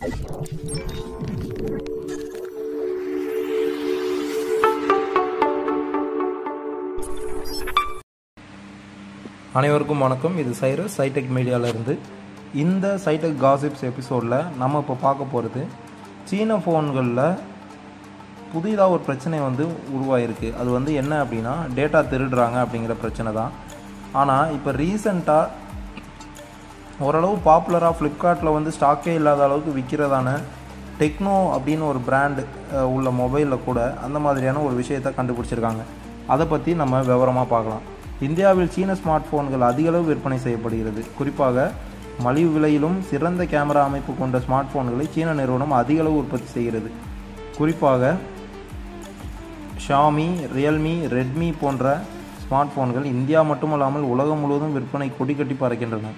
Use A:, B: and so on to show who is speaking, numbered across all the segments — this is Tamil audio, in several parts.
A: அனைவருக்கும் வணக்கம். இது சைரஸ் சைடெக் மீடியாவிலேருந்து இந்த சைடெக் காசிப்ஸ் எபிசோடில் நம்ம இப்போ பார்க்க போகிறது சீன ஃபோன்களில் புதிதாக ஒரு பிரச்சனை வந்து உருவாயிருக்கு. அது வந்து என்ன அப்படின்னா டேட்டா திருடுறாங்க அப்படிங்கிற பிரச்சனை தான் ஆனால் இப்போ ரீசண்டாக ஓரளவு பாப்புலராக ஃப்ளிப்கார்ட்டில் வந்து ஸ்டாக்கே இல்லாத அளவுக்கு விற்கிறதான டெக்னோ அப்படின்னு ஒரு பிராண்டு உள்ள மொபைலில் கூட அந்த மாதிரியான ஒரு விஷயத்தை கண்டுபிடிச்சிருக்காங்க. அதை பற்றி நம்ம விவரமாக பார்க்கலாம். இந்தியாவில் சீன ஸ்மார்ட் ஃபோன்கள் அதிகளவு விற்பனை செய்யப்படுகிறது. குறிப்பாக மலிவு விலையிலும் சிறந்த கேமரா அமைப்பு கொண்ட ஸ்மார்ட் ஃபோன்களை சீன நிறுவனம் அதிகளவு உற்பத்தி செய்கிறது. குறிப்பாக ஷாமி ரியல்மி ரெட்மி போன்ற ஸ்மார்ட் ஃபோன்கள் இந்தியா மட்டுமல்லாமல் உலகம் முழுவதும் விற்பனை கொடி கட்டி பறக்கின்றன.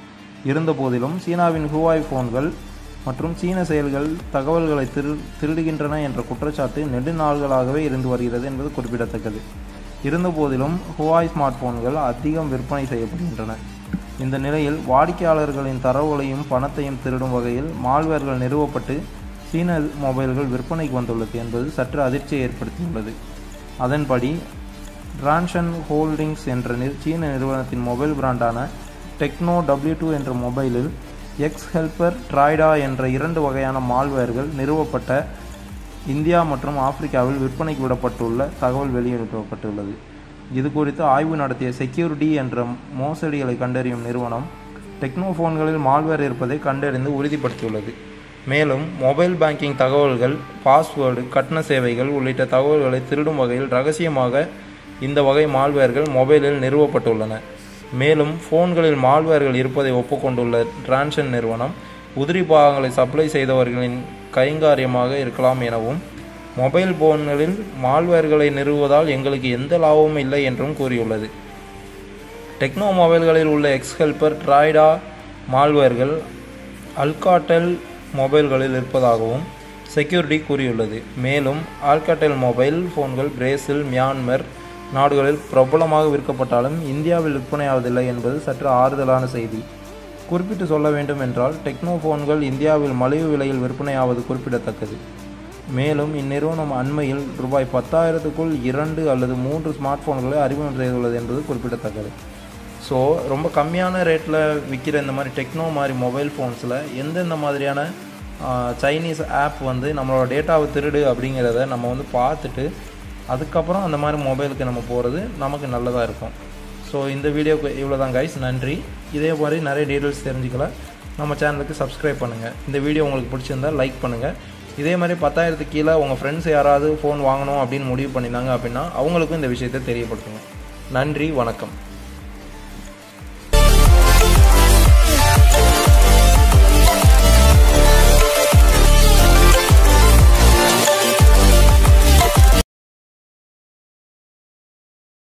A: இருந்தபோதிலும் சீனாவின் ஹுவாய் ஃபோன்கள் மற்றும் சீன செயல்கள் தகவல்களை திரு திருடுகின்றன என்ற குற்றச்சாட்டு நெடுநாள்களாகவே இருந்து வருகிறது என்பது குறிப்பிடத்தக்கது. இருந்தபோதிலும் ஹுவாய் ஸ்மார்ட் போன்கள் அதிகம் விற்பனை செய்யப்படுகின்றன. இந்த நிலையில் வாடிக்கையாளர்களின் தரவுகளையும் பணத்தையும் திருடும் வகையில் மால்வேர்கள் நிறுவப்பட்டு சீன மொபைல்கள் விற்பனைக்கு வந்துள்ளது என்பது சற்று அதிர்ச்சியை ஏற்படுத்தியுள்ளது. அதன்படி டிரான்ஷன் ஹோல்டிங்ஸ் என்ற சீன நிறுவனத்தின் மொபைல் பிராண்டான டெக்னோ டபிள்யூ டூ என்ற மொபைலில் எக்ஸ் ஹெல்பர் ட்ராய்டா என்ற இரண்டு வகையான மால்வேர்கள் நிறுவப்பட்ட இந்தியா மற்றும் ஆப்பிரிக்காவில் விற்பனைக்கு விடப்பட்டுள்ள தகவல் வெளியிடப்பட்டுள்ளது. இது குறித்து ஆய்வு நடத்திய செக்யூரிட்டி என்ற மோசடிகளை கண்டறியும் நிறுவனம் டெக்னோ ஃபோன்களில் மால்வேர் இருப்பதை கண்டறிந்து உறுதிப்படுத்தியுள்ளது. மேலும் மொபைல் பேங்கிங் தகவல்கள் பாஸ்வேர்டு கட்டண சேவைகள் உள்ளிட்ட தகவல்களை திருடும் வகையில் ரகசியமாக இந்த வகை மால்வேர்கள் மொபைலில் நிறுவப்பட்டுள்ளன. மேலும் ஃபோன்களில் மால்வேர்கள் இருப்பதை ஒப்புக்கொண்டுள்ள டிரான்ஷன் நிறுவனம் உதிரி பாகங்களை சப்ளை செய்தவர்களின் கைங்காரியமாக இருக்கலாம் எனவும் மொபைல் போன்களில் மால்வேர்களை நிறுவுவதால் எங்களுக்கு எந்த லாபமும் இல்லை என்றும் கூறியுள்ளது. டெக்னோ மொபைல்களில் உள்ள எக்ஸ் ஹெல்பர் ட்ராய்டா மால்வேர்கள் அல்காட்டெல் மொபைல்களில் இருப்பதாகவும் செக்யூரிட்டி கூறியுள்ளது. மேலும் ஆல்காட்டெல் மொபைல் ஃபோன்கள் பிரேசில் மியான்மர் நாடுகளில் பிரபலமாக விற்கப்பட்டாலும் இந்தியாவில் விற்பனையாவதில்லை என்பது சற்று ஆறுதலான செய்தி. குறிப்பிட்டு சொல்ல வேண்டும் என்றால் டெக்னோ ஃபோன்கள் இந்தியாவில் மலிவு விலையில் விற்பனையாவது குறிப்பிடத்தக்கது. மேலும் இந்நிறுவனம் அண்மையில் ரூபாய் பத்தாயிரத்துக்குள் இரண்டு அல்லது மூன்று ஸ்மார்ட் ஃபோன்களை அறிமுகம் செய்துள்ளது என்பது குறிப்பிடத்தக்கது. ஸோ ரொம்ப கம்மியான ரேட்டில் விற்கிற இந்த மாதிரி டெக்னோ மாதிரி மொபைல் ஃபோன்ஸில் எந்தெந்த மாதிரியான சைனீஸ் ஆப் வந்து நம்மளோட டேட்டாவை திருடு அப்படிங்கிறத நம்ம வந்து பார்த்துட்டு அதுக்கப்புறம் அந்த மாதிரி மொபைலுக்கு நம்ம போகிறது நமக்கு நல்லதாக இருக்கும். ஸோ இந்த வீடியோக்கு இவ்வளோ தான் கைஸ் நன்றி. இதே மாதிரி நிறைய டீட்டெயில்ஸ் தெரிஞ்சுக்கலாம் நம்ம சேனலுக்கு சப்ஸ்கிரைப் பண்ணுங்கள் இந்த வீடியோ உங்களுக்கு பிடிச்சிருந்தால் லைக் பண்ணுங்கள் இதே மாதிரி பத்தாயிரத்துக்கு கீழே உங்கள் ஃப்ரெண்ட்ஸ் யாராவது ஃபோன் வாங்கணும் அப்படின்னு முடிவு பண்ணியிருந்தாங்க அப்படின்னா அவங்களுக்கும் இந்த விஷயத்தை தெரியப்படுத்துங்க. நன்றி. வணக்கம்.